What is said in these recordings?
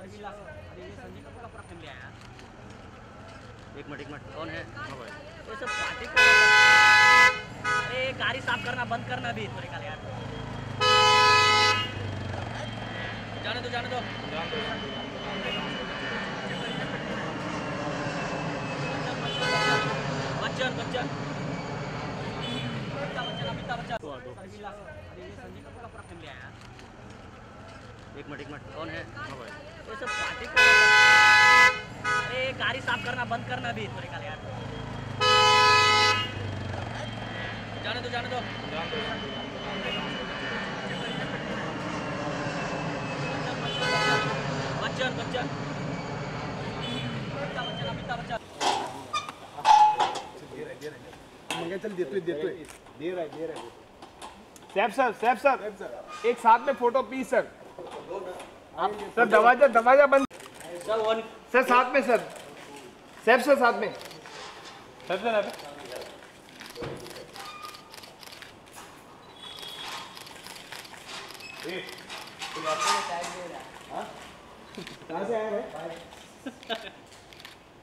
अरे ये संजय कपूर का पूरा फैमिली आया एक मिनट एक मिनट। कौन है? ये सब पार्टी अरे गाड़ी साफ़ करना बंद करना भी थोड़े काले यार। जाने दो जाने दो। बच्चन बच्चन। अमिताभ बच्चन अमिताभ बच्चन। अरे ये संजय कपूर का पूरा फैमिली आया एक मिनट एक मिनट। कौन है? ये सब पार्टी कर अरे गाड़ी साफ़ करना बंद करना भी थोड़े काले यार। जाने दो जाने दो। बच्चन बच्चन। बच्चन अमिताभ बच्चन। चल देतोय देतोय दे रहा है दे रहा है। Saif sir Saif sir. एक साथ में फ़ोटो प्लीज़ सर। सर दरवाज़ा दरवाज़ा बंद। सर साथ में सर। सैफ सर साथ में। सैफ सर कहाँ से आया है?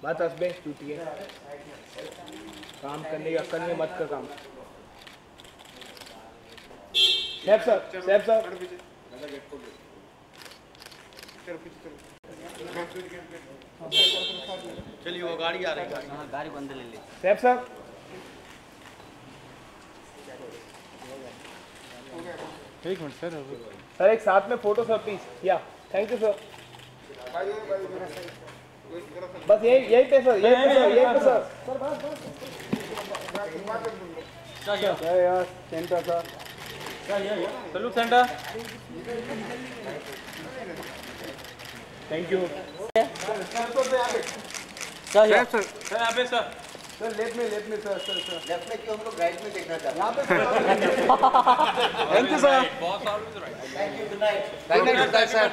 बात हंसबे टूटी है। काम करने की नहीं मत का काम। Saif sir Saif sir. चलिए वो गाड़ी आ रही है हाँ गाड़ी बंद ले ली। सैफ सर एक मिनट सर सर एक साथ में फ़ोटो सर प्लीज़ या थैंक यू सर बस यही यही पे सर यही पे सर यही पे सर। सर बस बस सर यार center sir. Sir salute center. Thank you sir sir यहाँ पे सर सर लेट में लेट में सर सर सर लेफ़्ट में क्यों हम लोग राइट में देखना चाहते हैं। Thank you sir boss always right thank you good night good night sir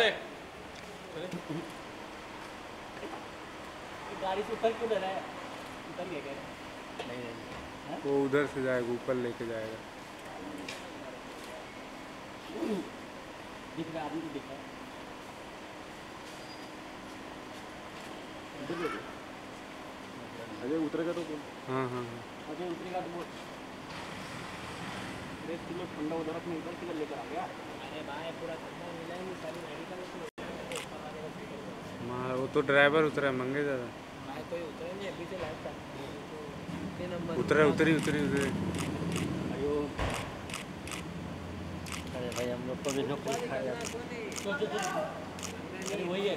गाड़ी से ऊपर क्यों ले रहा उतर गया क्या वो उधर से जाएगा ऊपर लेके जाएगा। दिख रहा है आदमी को दिख रहा है। अजय उतरेगा तो हाँ हाँ हाँ। अजय उतरेगा तो वो एक किलो ठंडा उधर अपने इधर किलो लेकर आ गया? अरे भाई पूरा ठंडा मिला ही सारी मेडिकल माँ वो तो ड्राइवर उतरा है मंगे ज़्यादा। मैं तो ये उतरे नहीं अभी से लाइट था उतरे उतरी उतरी उतरी। अयो। अरे भाई हम लोग को भी नौकरी खाया अरे वही है।